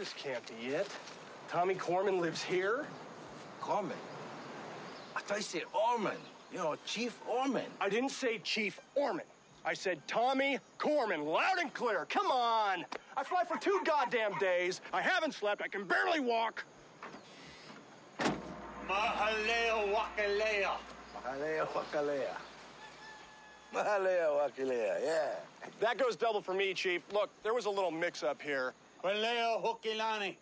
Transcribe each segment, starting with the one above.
This can't be it. Tommy Korman lives here? Korman. I thought you said Orman. You know, Chief Orman. I didn't say Chief Orman. I said Tommy Korman, loud and clear. Come on. I fly for two goddamn days. I haven't slept. I can barely walk. Mahaleo wakaleo. Mahalea wakalea. Mahalea wakalea, yeah. That goes double for me, Chief. Look, there was a little mix up here. Waleo hukilani.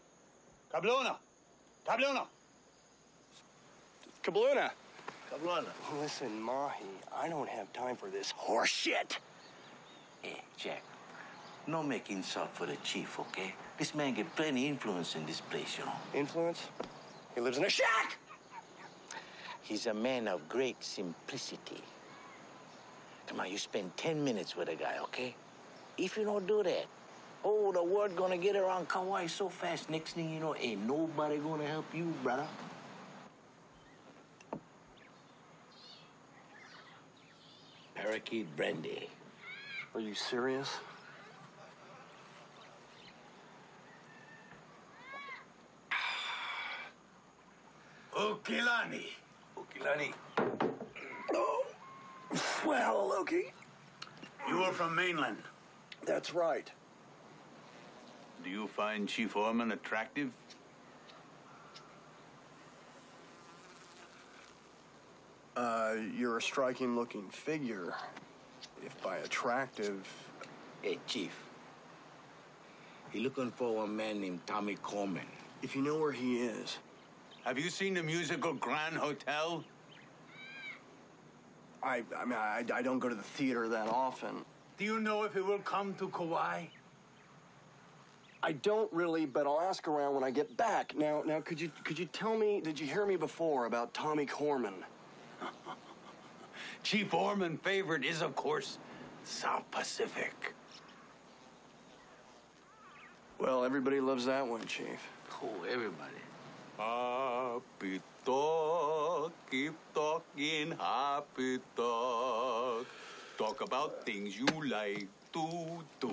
Kabluna. Kabluna. Kabluna. Cabrona. Listen, Mahi, I don't have time for this horse shit. Hey, Jack. No make insult for the chief, okay? This man get plenty influence in this place, you know. Influence? He lives in a shack! He's a man of great simplicity. Come on, you spend 10 minutes with a guy, okay? If you don't do that, oh, the word gonna get around Kauai so fast, next thing you know, ain't nobody gonna help you, brother. Parakeet brandy. Are you serious? Ukilani. Ukilani. Oh, well, Loki. You are from mainland. That's right. Do you find Chief Orman attractive? Uh, you're a striking looking figure. If by attractive. Hey, Chief. He looking for a man named Tommy Coleman. If you know where he is, Have you seen the musical Grand Hotel? I, I mean, I, I don't go to the theater that often. Do you know if he will come to Kauai? I don't really, but I'll ask around when I get back. Now, now, could you could you tell me? Did you hear me before about Tommy Korman? Chief Orman favorite is, of course, South Pacific. Well, everybody loves that one, Chief. Oh, everybody. Happy talk, keep talking happy talk. Talk about things you like to